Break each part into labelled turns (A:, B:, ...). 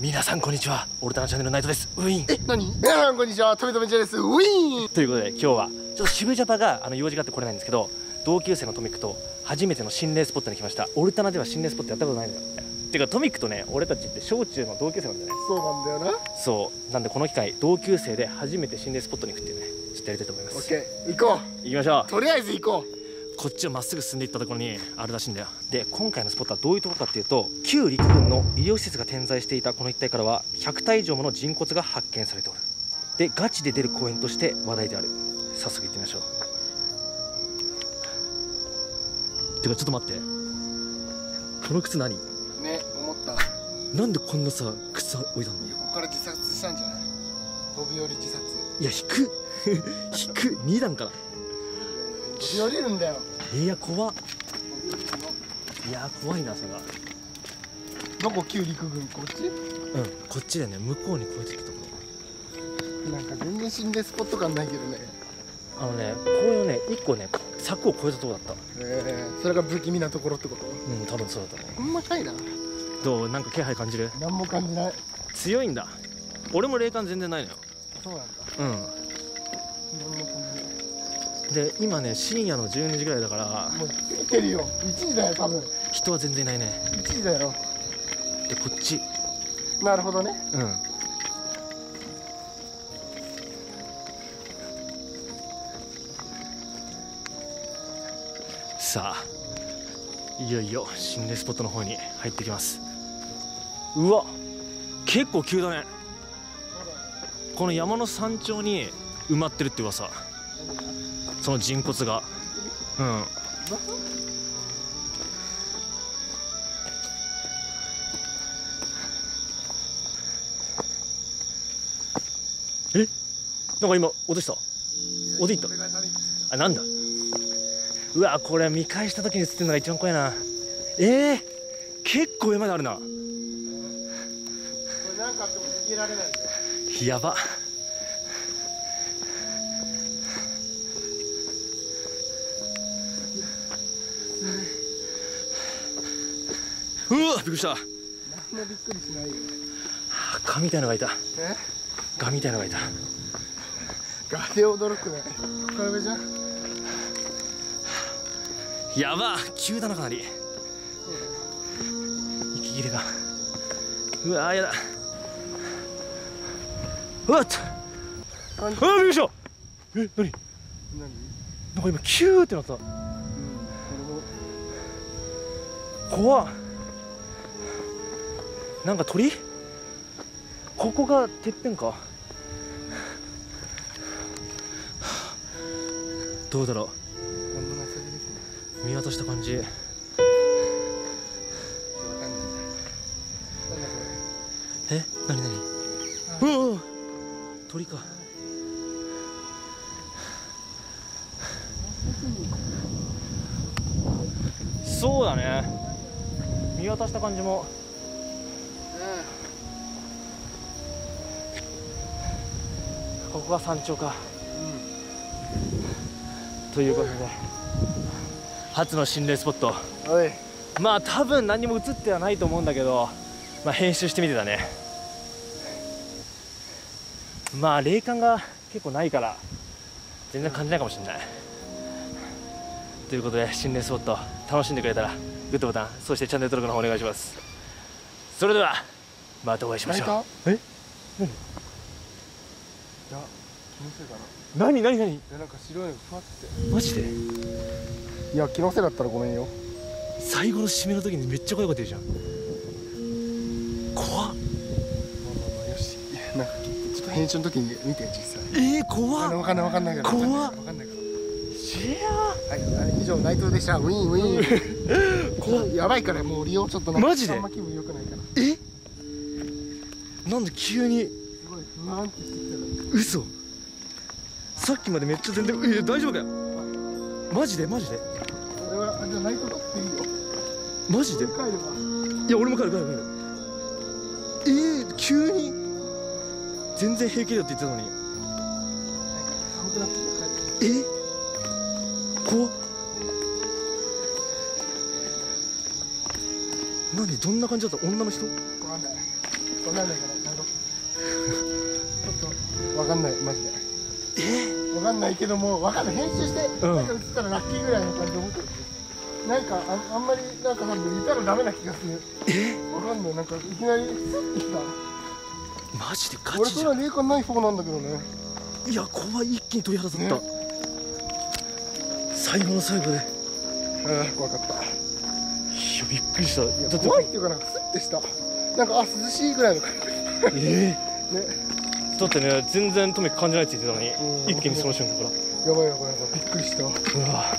A: 皆さんこんにちは。オルタナチャンネルナイトです。ウィーン。
B: え、何？皆さんこんにちは、とめとめちゃです。ウィーン。
A: ということで今日はちょっと渋ジャパがあの用事があって来れないんですけど同級生のトミックと初めての心霊スポットに来ました。オルタナでは心霊スポットやったことないんだよてかトミックとね俺たちって小中の同級生なんだよね。
B: そうなんだよな。
A: そう。なんでこの機会同級生で初めて心霊スポットに行くっていうねちょっとやりたいと思います。
B: オッケー、行こ
A: 行きましょ
B: う。とりあえず行こ
A: うこっちをまっすぐ進んでいったところにあるらしいんだよ。で今回のスポットはどういうところかっていうと旧陸軍の医療施設が点在していたこの一帯からは100体以上もの人骨が発見されておる。でガチで出る公園として話題である。早速行ってみましょう。てかちょっと待って。この靴何？
B: う。ね、思った。
A: なんでこんなさ靴置いたの？
B: 横から自殺したんじゃない？飛び降り自殺。
A: いや引く。引く。2段から。
B: 飛び降りるんだよ。
A: いや怖っいや怖いなそれは
B: どこ？旧陸軍こっち？
A: うんこっちでね向こうに越えてきたところ
B: なんか全然心霊スポット感ないけどね。
A: あのね、こういうね、一個ね、柵を越えたところだった。
B: えー、それが不気味なところってこと？
A: うん、多分そうだと思
B: ほんまかいな。
A: う。どう？なんか気配感じる？
B: 何も感じない。
A: 強いんだ。俺も霊感全然ないのよ。
B: そうなんだ。
A: う。ん。で、今ね、深夜の12時ぐらいだから、
B: もう過ぎてるよ。1時だよ、多分。
A: 人は全然いないね。
B: 1時だよ。
A: で、こっち。
B: なるほどね。
A: うん。さあ、いよいよ心霊スポットの方に入ってきます。うわ結構急だね。この山の山頂に埋まってるって噂その人骨が。うん。え？なんか今落とした？おでいった？あなんだ？うわこれ見返した時に映ってるのが一番怖いな。えー、結構上まであるな。
B: これなんかあっても逃げられない。
A: やばわびっくりした。
B: 何もびっくりしないよ。
A: ガみたいのがいた。
B: え
A: ガみたいのがいた。
B: ガで驚くね。これじゃん？
A: やば急だなかなり。息切れが。うわやだ。うわっと。
B: 感じ？
A: あびっくりした。え何？
B: 何？
A: なんか今キューってなった。
B: うん。こ
A: 怖っなんか鳥？ここがてっぺんか？どうだろ
B: れも、こんな情けですね。
A: う？見渡した感じ
B: わかんない。なんだこ
A: え何何？うわ鳥かそうだね見渡した感じもここが山頂か。ということで。初の心霊スポット。まあ多分何も映ってはないと思うんだけど、まあ、編集してみてだね。まあ霊感が結構ないから全然感じないかもしれない。ということで心霊スポット楽しんでくれたらグッドボタンそしてチャンネル登録の方お願いします。それではまたお会いしましょう。え？
B: いや、気のせいかな。
A: 何何何？
B: いや、なんか白いのふわって。
A: マジで？
B: いや、気のせいだったらごめんよ。
A: 最後の締めの時にめっちゃ怖いこと言うじゃん怖っ
B: まあまあまあ、よし。なんか、ちょっと編集の時に見て、実際。
A: えー、怖っ
B: あのわかんないわかんないから。
A: 怖っ
B: わかんないから。
A: シェ
B: はい、はい以上、内藤でした。ウィーン、ウィーン。
A: 怖っ
B: やばいから、もう利用ちょっと
A: マジで？
B: あんま気分良くないから。
A: え？なんで急に？
B: すごい不安ってして。
A: 嘘。さっきまでめっちゃ全然いや大丈夫かよ。マジで？マジで？
B: 俺は、あじゃあ内藤取っていいよ。
A: マジで？い
B: 帰れば。
A: や俺も帰る帰る帰る。えー、急に？全然平気だよって言ってたのに。え？怖っ。何？どんな感じだった？女の人？
B: わかんない。わかんないからわかんないマジで。
A: え？
B: わかんないけどもわかんない。編集して、
A: うん。
B: なんか映ったらラッキーぐらいの感じで思ってる。なんかああんまりなんか多分いたらダメな気がする。
A: え？
B: わかんない。なんかいきなりスッてきた。
A: マジでガ
B: 俺
A: チじゃ
B: そんな霊感ない方なんだけどね。
A: んいや怖い。一気に鳥肌立った、
B: ね。
A: 最後の最後で。いや
B: ああ怖かった。
A: びっくりした。
B: いや
A: だって
B: 怖いっていうかなんかスッてした。なんかあ涼しいぐらいの感じ
A: え？
B: ね。
A: えだってね全然トミ感じないって言ってたのに
B: うん。
A: 一気にその瞬間から。
B: やばいやばいやばいびっくりした。
A: うわ。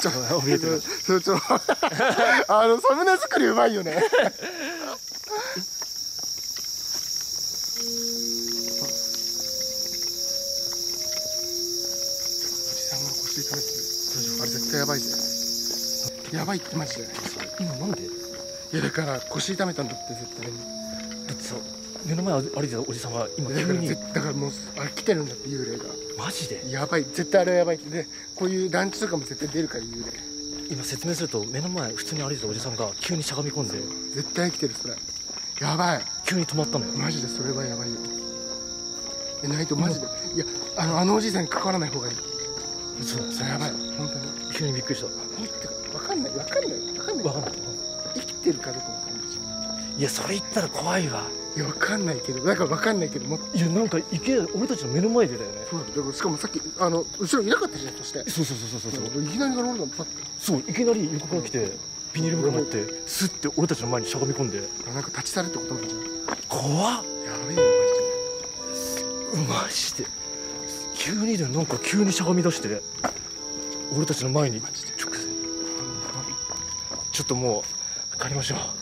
B: ちょ
A: 怯えてる。
B: それちょ あのサムネ作りうまいよね。おじさんが腰痛めてる。あれ絶対やばいぜ。やばいってマジで。
A: 今なんで？
B: いやだから腰痛めたんだって絶対に。
A: だってさ目の前歩いてたおじさんが今
B: だから
A: 急に。
B: 絶だからもうあれ来てるんだって幽霊が。
A: マジで？
B: やばい。絶対あれはやばい。ってねこういう団地とかも絶対出るから幽霊。
A: 今説明すると目の前普通に歩いてたおじさんが急にしゃがみ込んで。
B: 絶対来てるそれ。やばい。
A: 急に止まったのよ。
B: マジでそれはやばいよ。えないとマジで。いやあのあのおじいさんに関わらない方がいい。
A: そう。
B: それやばい。本当に。
A: 急にびっくりした。
B: えってか分かんない分かんない分かんない。
A: わかんない
B: 生きてるかどうかも分かんないし
A: いやそれ言ったら怖いわ。
B: いや分かんないけどだから分かんないけども
A: いやなんか池俺たちの目の前でだよね。
B: そうだからしかもさっきあの後ろいなかったじゃんそして。
A: そうそうそうそうそう
B: いきなりから俺がパッて
A: そういきなり横から来てビニール袋持ってスッて俺たちの前にしゃがみ込んで。
B: あなんか立ち去るってことなんじゃん。
A: 怖っ。
B: やべえよ
A: マジで。急にでなんか急にしゃがみ出して俺たちの前に
B: マジで。
A: 直線ちょっともう帰りましょう。